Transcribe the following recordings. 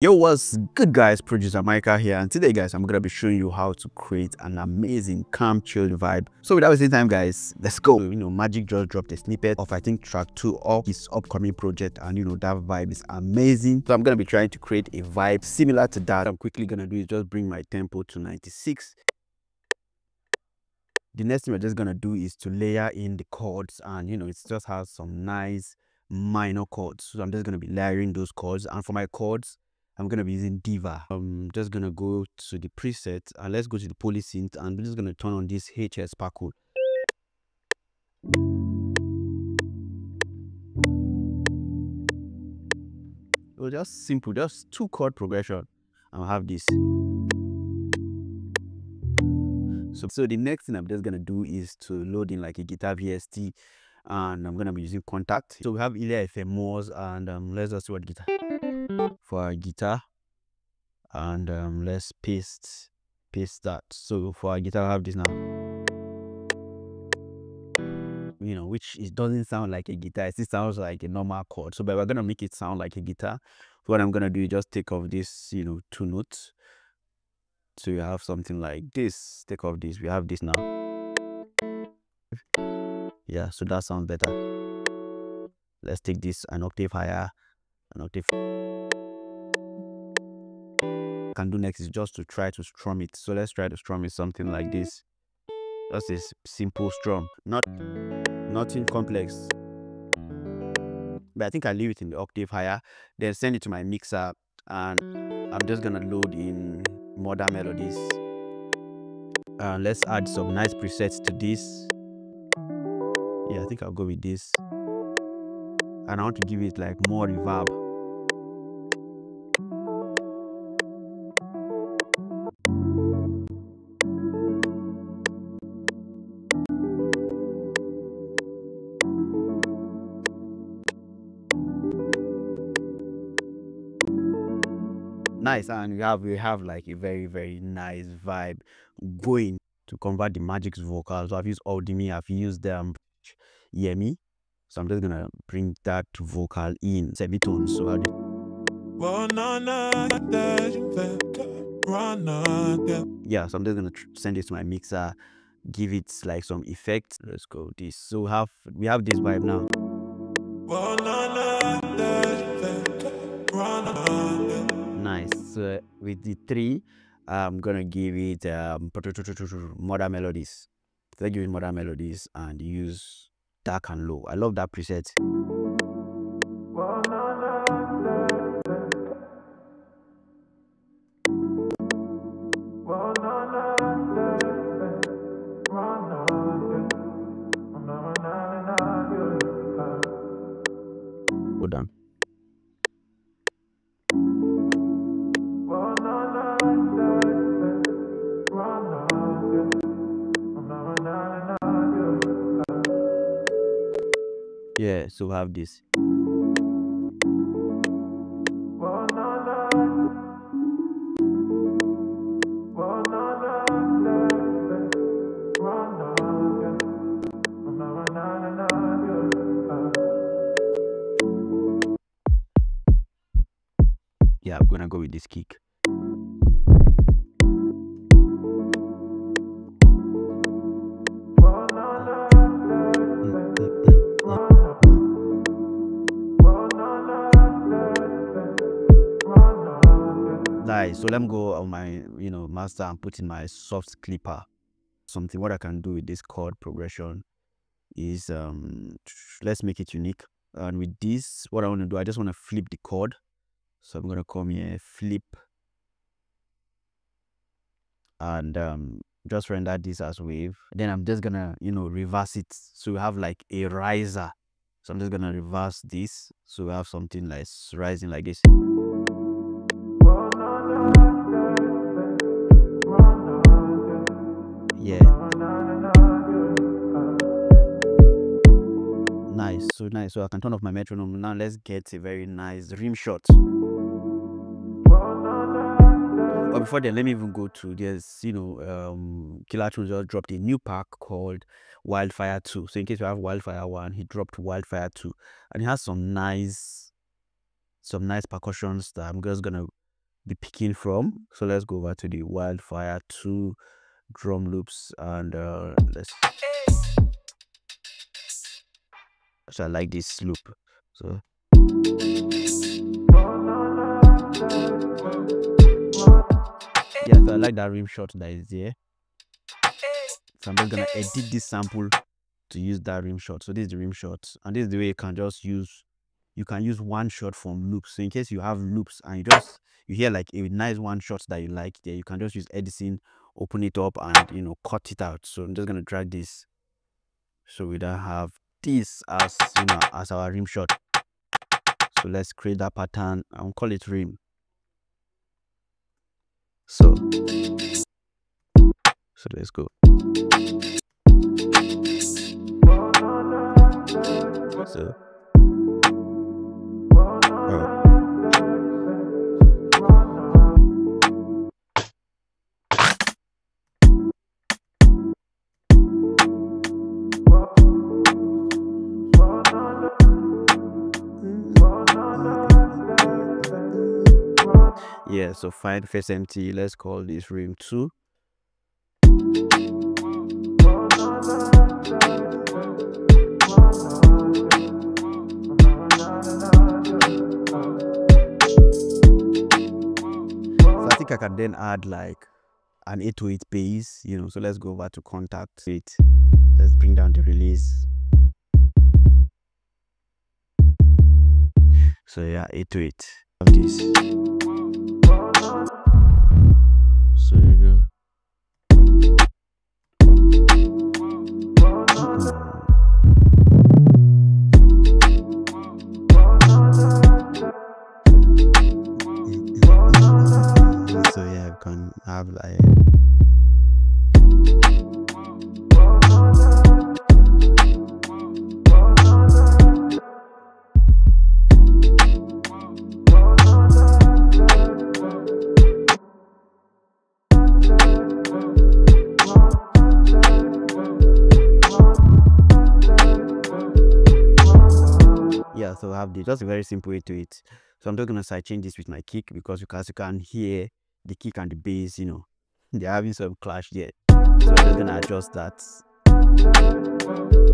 Yo, what's good guys? Producer Mykah here and today guys, I'm gonna be showing you how to create an amazing calm chill vibe. So without wasting time guys, let's go. You know, Magic just dropped a snippet of I think track 2 of his upcoming project and you know that vibe is amazing. So I'm gonna be trying to create a vibe similar to that. I'm quickly gonna do is just bring my tempo to 96 the next thing we're just gonna do is to layer in the chords and you know it just has some nice minor chords so i'm just gonna be layering those chords and for my chords I'm gonna be using Diva. I'm just gonna go to the preset and let's go to the polysynth and we're just gonna turn on this HS Sparkle. It was just simple, just two chord progression. I'll have this. So, so the next thing I'm just gonna do is to load in like a guitar VST and I'm gonna be using Kontakt. So we have Ilya FM and um, let's just see what guitar for our guitar. And um, let's paste paste that. So for our guitar I have this now. You know which it doesn't sound like a guitar. It sounds like a normal chord. So but we're gonna make it sound like a guitar. So what i'm gonna do is just take off this you know two notes. So you have something like this. Take off this. We have this now yeah so that sounds better let's take this an octave higher an octave can do next is just to try to strum it. So let's try to strum it something like this. Just a simple strum, not nothing complex. But I think I leave it in the octave higher, then send it to my mixer, and I'm just gonna load in modern melodies. And let's add some nice presets to this. Yeah, I think I'll go with this. And I want to give it like more reverb. nice and we have we have like a very very nice vibe going to convert the magic's vocals so i've used Audimee i've used um yemi so i'm just gonna bring that vocal in. Semitones so how yeah so i'm just gonna send this to my mixer give it like some effects let's go this. So have we have this vibe now. Uh, with the three, I'm gonna give it um, modern melodies. Give it modern melodies and use dark and low. I love that preset. So we have this. Yeah i'm gonna go with this kick so let me go on my you know master and put in my soft clipper. Something what i can do with this chord progression is um let's make it unique. And with this what i want to do i just want to flip the chord. So i'm going to come here flip. And um just render this as wave. Then i'm just gonna you know reverse it. So we have like a riser. So i'm just gonna reverse this. So we have something like rising like this nice so i can turn off my metronome now let's get a very nice rim shot but before then let me even go to there's you know um Killatron just dropped a new pack called wildfire 2 so in case you have wildfire 1 he dropped wildfire 2 and he has some nice some nice percussions that i'm just gonna be picking from. So let's go over to the Wildfire 2 drum loops and uh, let's. So I like this loop. So. Yeah, so I like that rim shot that is there. So I'm just gonna edit this sample to use that rim shot. So this is the rim shot, and this is the way you can just use you can use one shot from loops. So in case you have loops and you just you hear like a nice one shot that you like there, you can just use editing, open it up and you know cut it out. So I'm just gonna drag this so we don't have this as you know as our rim shot. So let's create that pattern and call it rim. So so let's go. So yeah so find face empty let's call this room 2 so i think i can then add like an 808 bass you know so let's go over to Kontakt it let's bring down the release. So yeah 808 of this have just a very simple way to it so i'm just gonna sidechain this with my kick because as you can hear the kick and the bass, you know, they're having some clash there. So I'm just gonna adjust that.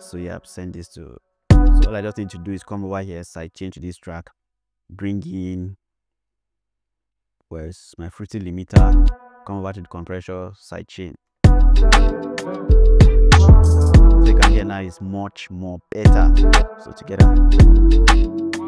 So yeah, send this to. So all I just need to do is come over here, sidechain this track, bring in. Where's my fruity limiter? Come over to the compressor, side hear now is much more better. So together.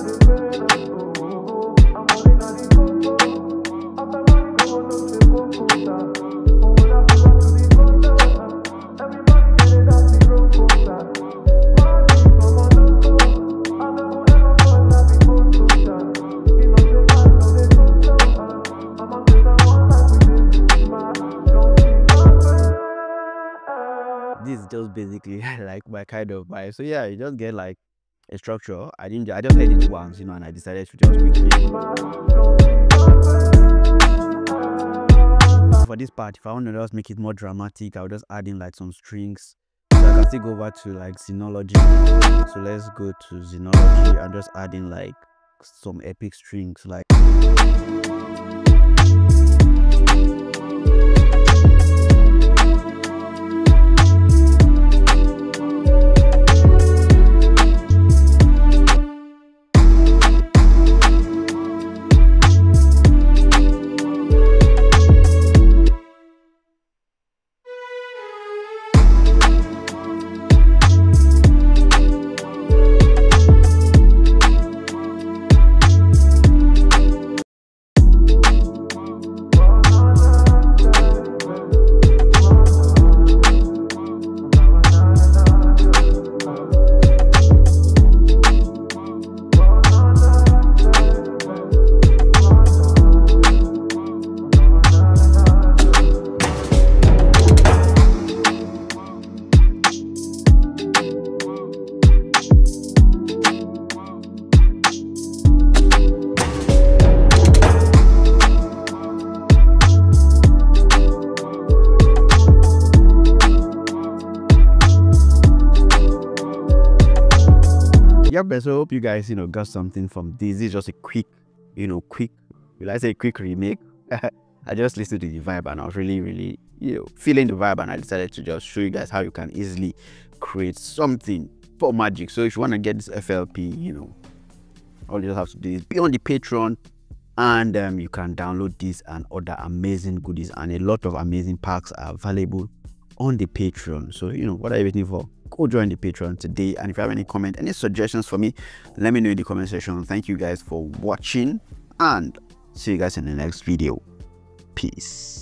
this is like my kind of vibe. So yeah, you just get like a structure. I didn't. I just heard it once, you know, and I decided to just quickly. For this part, if I want to just make it more dramatic, I'll just add in like some strings. So I can still go over to like Zenology. So let's go to Zenology and just add in like some epic strings like. But so I hope you guys, you know, got something from this. This is just a quick, you know, quick, will I say quick remake? I just listened to the vibe and I was really, really, you know, feeling the vibe and I decided to just show you guys how you can easily create something for magic. So if you want to get this FLP, you know, all you have to do is be on the Patreon and um, you can download this and other amazing goodies and a lot of amazing packs are available on the Patreon. So, you know, what are you waiting for? Go join the Patreon today. And if you have any comment, any suggestions for me, let me know in the comment section. Thank you guys for watching and see you guys in the next video. Peace.